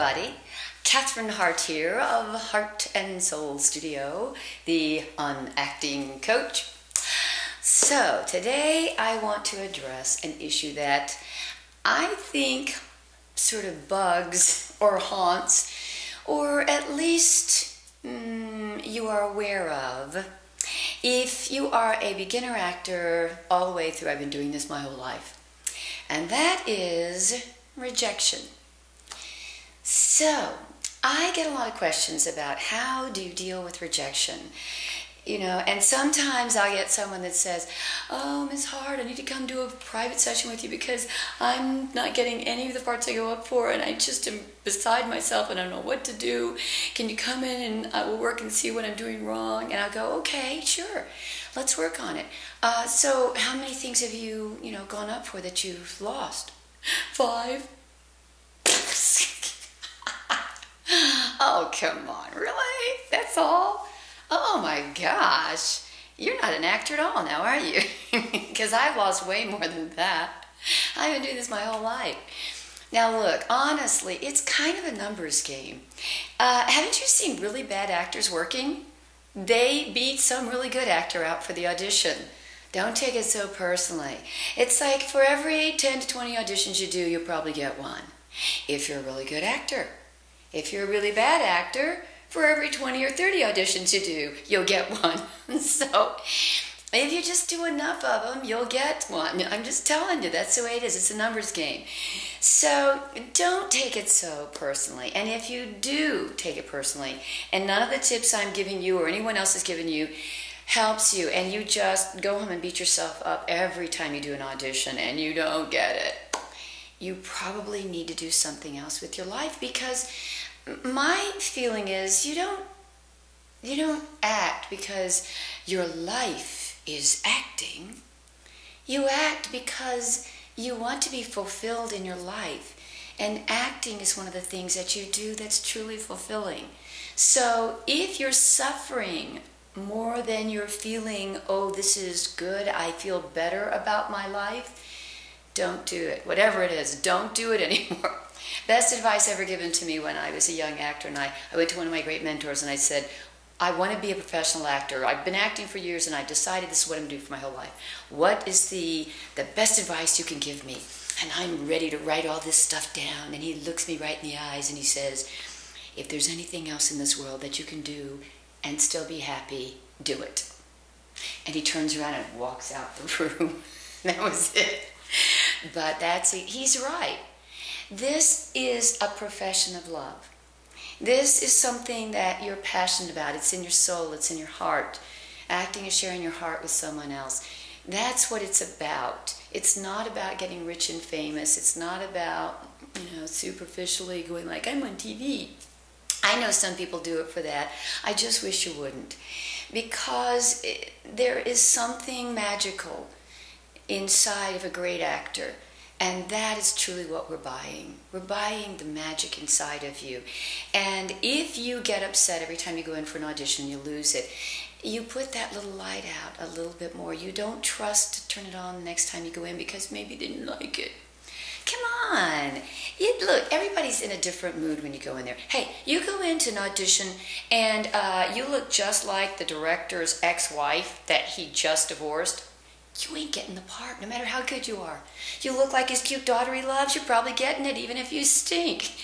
everybody. Cathryn Hartt here of Hartt and Soul Studio, the unacting coach. So, today I want to address an issue that I think sort of bugs or haunts, or at least mm, you are aware of. If you are a beginner actor all the way through, I've been doing this my whole life, and that is rejection. So, I get a lot of questions about how do you deal with rejection? You know, and sometimes I'll get someone that says, Oh, Miss Hartt, I need to come do a private session with you because I'm not getting any of the parts I go up for and I just am beside myself and I don't know what to do. Can you come in and I will work and see what I'm doing wrong? And I'll go, Okay, sure, let's work on it. Uh, so, how many things have you, you know, gone up for that you've lost? Five. oh, come on, really? That's all? Oh my gosh. You're not an actor at all now, are you? Because I've lost way more than that. I've been doing this my whole life. Now, look, honestly, it's kind of a numbers game. Uh, haven't you seen really bad actors working? They beat some really good actor out for the audition. Don't take it so personally. It's like for every 10 to 20 auditions you do, you'll probably get one. If you're a really good actor. If you're a really bad actor, for every 20 or 30 auditions you do, you'll get one. so if you just do enough of them, you'll get one. I'm just telling you, that's the way it is. It's a numbers game. So don't take it so personally. And if you do take it personally, and none of the tips I'm giving you or anyone else has given you helps you, and you just go home and beat yourself up every time you do an audition and you don't get it, you probably need to do something else with your life because my feeling is you don't you don't act because your life is acting. You act because you want to be fulfilled in your life. And acting is one of the things that you do that's truly fulfilling. So if you're suffering more than you're feeling, oh, this is good, I feel better about my life, don't do it. Whatever it is, don't do it anymore. Best advice ever given to me when I was a young actor, and I, I went to one of my great mentors and I said, I want to be a professional actor. I've been acting for years and I decided this is what I'm doing for my whole life. What is the, the best advice you can give me? And I'm ready to write all this stuff down. And he looks me right in the eyes and he says, If there's anything else in this world that you can do and still be happy, do it. And he turns around and walks out the room. that was it. But that's it. He's right. This is a profession of love. This is something that you're passionate about. It's in your soul, it's in your heart. Acting is sharing your heart with someone else. That's what it's about. It's not about getting rich and famous. It's not about, you know, superficially going like, I'm on TV. I know some people do it for that. I just wish you wouldn't. Because it, there is something magical inside of a great actor and that is truly what we're buying. We're buying the magic inside of you. And if you get upset every time you go in for an audition, you lose it, you put that little light out a little bit more. You don't trust to turn it on the next time you go in because maybe they didn't like it. Come on. It, look, everybody's in a different mood when you go in there. Hey, you go into an audition and uh, you look just like the director's ex wife that he just divorced you ain't getting the part, no matter how good you are. You look like his cute daughter he loves, you're probably getting it, even if you stink.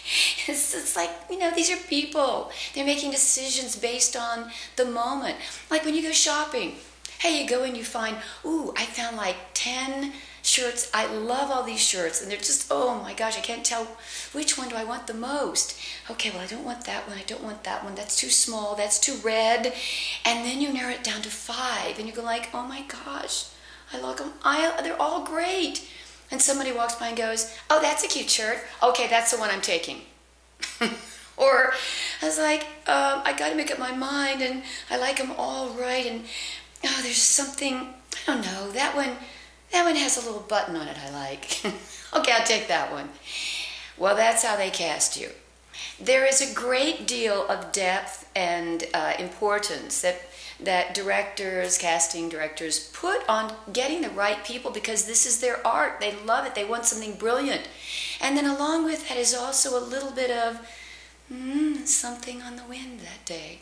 It's, it's like, you know, these are people. They're making decisions based on the moment. Like when you go shopping. Hey, you go and you find, ooh, I found like 10 shirts. I love all these shirts. And they're just, oh my gosh, I can't tell which one do I want the most. Okay, well, I don't want that one. I don't want that one. That's too small. That's too red. And then you narrow it down to five. And you go like, oh my gosh I look them. I, they're all great. And somebody walks by and goes, "Oh, that's a cute shirt. Okay, that's the one I'm taking." or I was like, um, "I got to make up my mind, and I like them all right." And oh, there's something I don't know. That one, that one has a little button on it. I like. okay, I'll take that one. Well, that's how they cast you. There is a great deal of depth and uh, importance that that directors, casting directors put on getting the right people because this is their art. They love it. They want something brilliant. And then along with that is also a little bit of mm, something on the wind that day.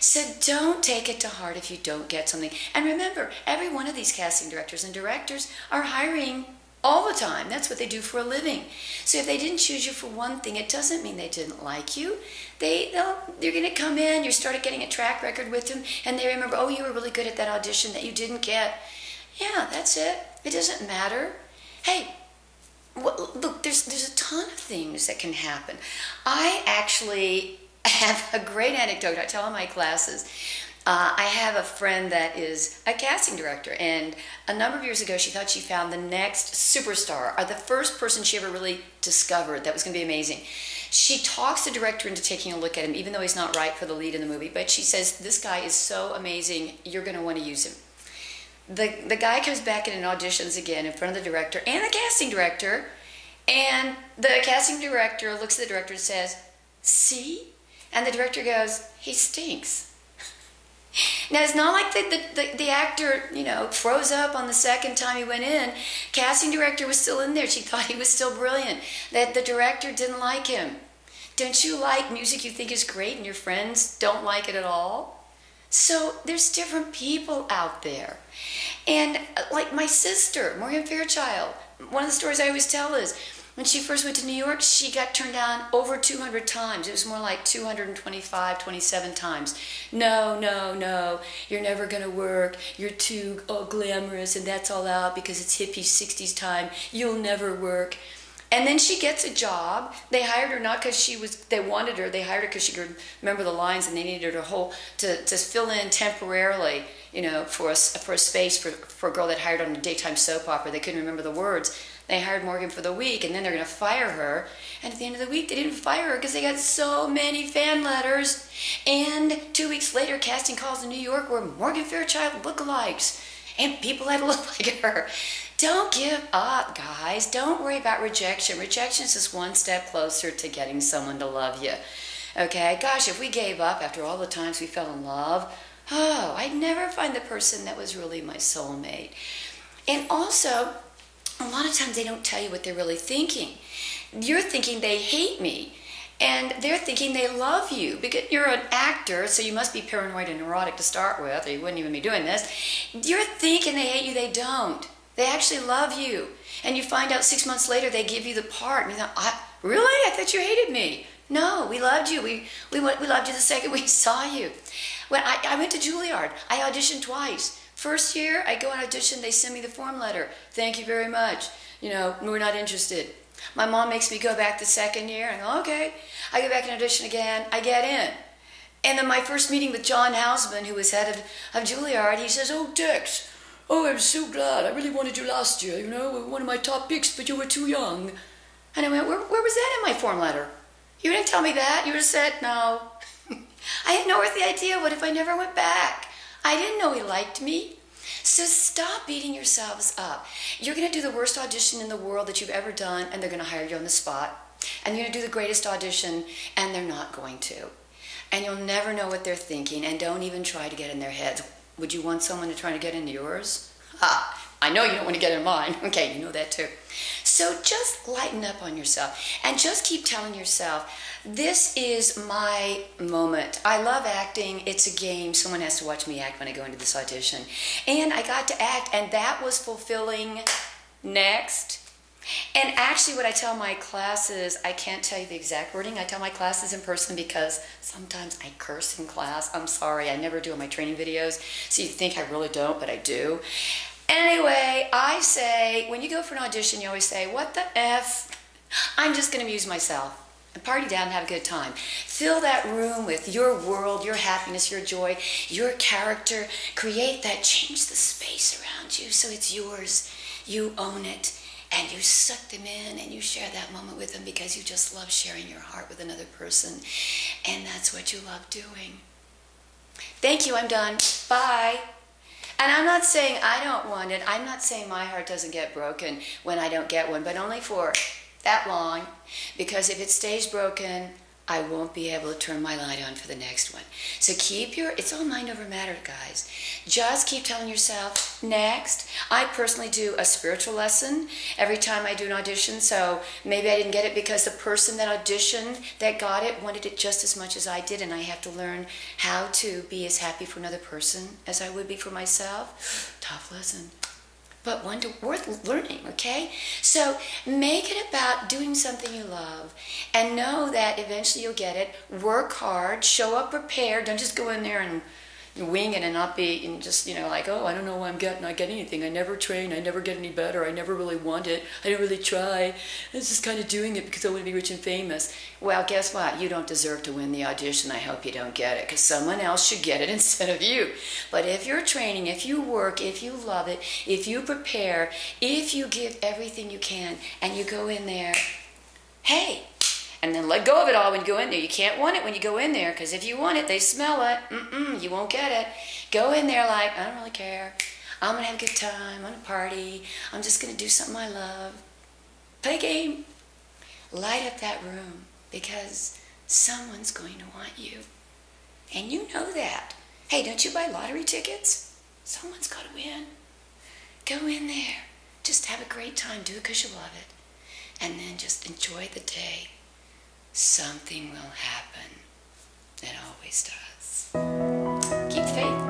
So don't take it to heart if you don't get something. And remember, every one of these casting directors and directors are hiring all the time. That's what they do for a living. So if they didn't choose you for one thing, it doesn't mean they didn't like you. They they're going to come in. You started getting a track record with them, and they remember, oh, you were really good at that audition that you didn't get. Yeah, that's it. It doesn't matter. Hey, well, look, there's there's a ton of things that can happen. I actually have a great anecdote I tell in my classes. Uh, I have a friend that is a casting director, and a number of years ago, she thought she found the next superstar, or the first person she ever really discovered that was going to be amazing. She talks the director into taking a look at him, even though he's not right for the lead in the movie. But she says, "This guy is so amazing, you're going to want to use him." The the guy comes back in and auditions again in front of the director and the casting director, and the casting director looks at the director and says, "See," and the director goes, "He stinks." Now it's not like the, the, the, the, actor, you know, froze up on the second time he went in. Casting director was still in there. She thought he was still brilliant. That the director didn't like him. Don't you like music you think is great and your friends don't like it at all? So there's different people out there. And uh, like my sister, Morgan Fairchild, one of the stories I always tell is when she first went to New York, she got turned down over 200 times. It was more like 225, 27 times. No, no, no, you're never going to work. You're too oh, glamorous, and that's all out because it's hippie 60s time. You'll never work. And then she gets a job. They hired her not because she was. They wanted her. They hired her because she could remember the lines, and they needed her to hold to, to fill in temporarily. You know, for a for a space for for a girl that hired on a daytime soap opera. They couldn't remember the words. They hired Morgan for the week, and then they're going to fire her. And at the end of the week, they didn't fire her because they got so many fan letters. And two weeks later, casting calls in New York were Morgan Fairchild lookalikes, and people to look like her. Don't give up, guys. Don't worry about rejection. Rejection is just one step closer to getting someone to love you. Okay? Gosh, if we gave up after all the times we fell in love, oh, I'd never find the person that was really my soulmate. And also, a lot of times they don't tell you what they're really thinking. You're thinking they hate me, and they're thinking they love you because you're an actor, so you must be paranoid and neurotic to start with, or you wouldn't even be doing this. You're thinking they hate you, they don't. They actually love you. And you find out six months later they give you the part, and you thought, I, really? I thought you hated me. No, we loved you. We, we, we loved you the second we saw you. When I, I went to Juilliard, I auditioned twice. First year, I go on audition, they send me the form letter. Thank you very much. You know, we're not interested. My mom makes me go back the second year, and I go, okay. I go back and audition again, I get in. And then my first meeting with John Houseman, who was head of, of Juilliard, he says, Oh, Tex, oh, I'm so glad. I really wanted you last year, you know, one of my top picks, but you were too young. And I went, Where, where was that in my form letter? You didn't tell me that. You have said, No. I had no earthly idea. What if I never went back? I didn't know he liked me. So stop beating yourselves up. You're going to do the worst audition in the world that you've ever done, and they're going to hire you on the spot. And you're going to do the greatest audition, and they're not going to. And you'll never know what they're thinking, and don't even try to get in their heads. Would you want someone to try to get into yours? Ha! I know you don't want to get in mine. Okay, you know that too. So just lighten up on yourself and just keep telling yourself, this is my moment. I love acting. It's a game. Someone has to watch me act when I go into this audition. And I got to act, and that was fulfilling. Next. And actually, what I tell my classes, I can't tell you the exact wording. I tell my classes in person because sometimes I curse in class. I'm sorry, I never do in my training videos. So you think I really don't, but I do. Anyway, I say, when you go for an audition, you always say, What the F? I'm just going to amuse myself and party down and have a good time. Fill that room with your world, your happiness, your joy, your character. Create that. Change the space around you so it's yours. You own it. And you suck them in and you share that moment with them because you just love sharing your heart with another person. And that's what you love doing. Thank you. I'm done. Bye. And I'm not saying I don't want it. I'm not saying my heart doesn't get broken when I don't get one, but only for that long. Because if it stays broken, I won't be able to turn my light on for the next one. So keep your, it's all mind over matter, guys. Just keep telling yourself, next. I personally do a spiritual lesson every time I do an audition. So maybe I didn't get it because the person that auditioned, that got it, wanted it just as much as I did. And I have to learn how to be as happy for another person as I would be for myself. Tough lesson but one to worth learning, okay? So make it about doing something you love and know that eventually you'll get it. Work hard, show up prepared. Don't just go in there and wing it and not be and just you know like oh I don't know why I'm getting not getting anything. I never train. I never get any better. I never really want it. I didn't really try. I was just kind of doing it because I want to be rich and famous. Well guess what? You don't deserve to win the audition. I hope you don't get it because someone else should get it instead of you. But if you're training if you work if you love it if you prepare if you give everything you can and you go in there hey and then let go of it all when you go in there. You can't want it when you go in there because if you want it, they smell it. Mm-mm, you won't get it. Go in there like, I don't really care. I'm going to have a good time. I'm going to party. I'm just going to do something I love. Play a game. Light up that room because someone's going to want you. And you know that. Hey, don't you buy lottery tickets? Someone's got to win. Go in there. Just have a great time. Do it because you love it. And then just enjoy the day something will happen. It always does. Keep faith.